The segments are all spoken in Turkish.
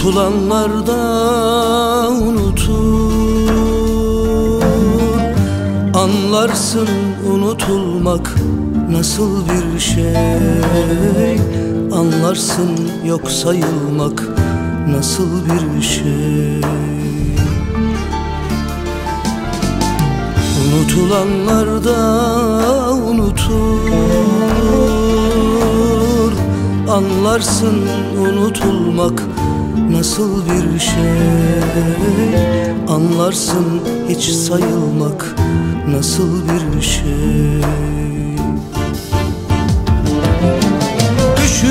Unutulanlar da unutur. Anlarsın unutulmak nasıl bir şey. Anlarsın yok sayılmak nasıl bir şey. Unutulanlar da unutur. Anlarsın unutulmak nasıl bir şey? Anlarsın hiç sayılmak nasıl bir şey? Düşün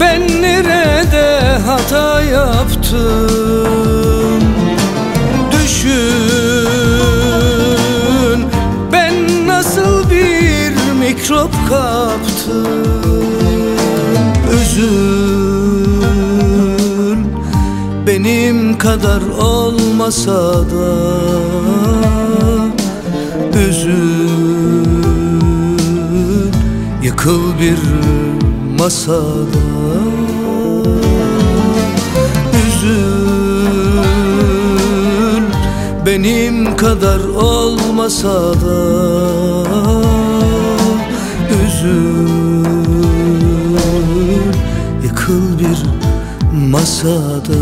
ben nerede hata yaptım? Düşün ben nasıl bir mikrop kaptım Üzül. Benim kadar olmasa da Üzül. Yıkıl bir masada Üzül. Benim kadar olmasa da masada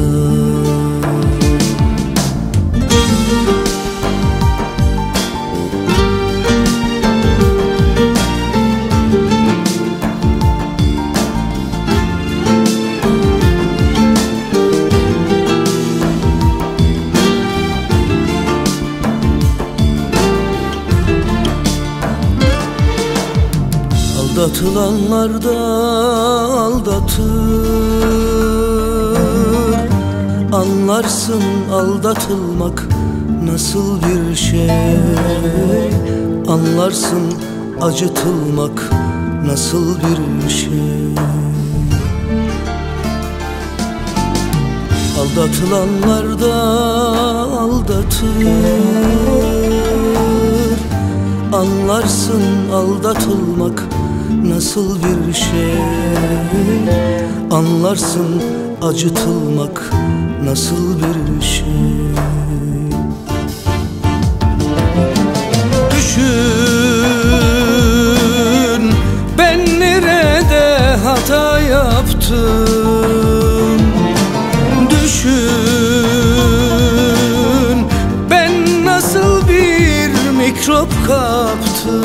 Aldatılanlar da aldatır Anlarsın aldatılmak nasıl bir şey? Anlarsın acıtılmak nasıl bir şey? Aldatılanlar da aldatır. Anlarsın aldatılmak nasıl bir şey? Anlarsın acıtılmak nasıl bir şey? Düşün ben nerede hata yaptım? Düşün ben nasıl bir mikrop kaptım?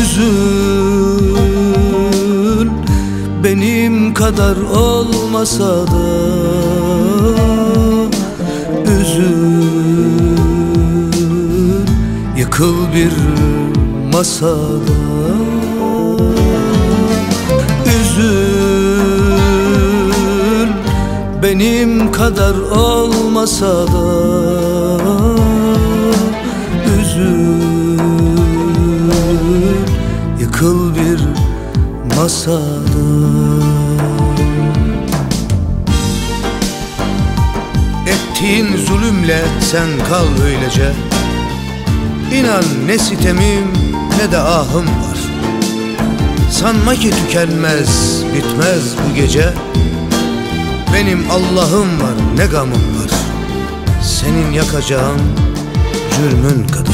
Üzül benim kadar olmasa da Üzül yıkıl bir masada. Üzül benim kadar olmasa da Üzül yıkıl bir masada Ettiğin zulümle sen kal öylece. İnan ne sitemim ne de ahım var. Sanma ki tükenmez bitmez bu gece. Benim Allah'ım var ne gamım var. Senin yakacağın cürmün kadar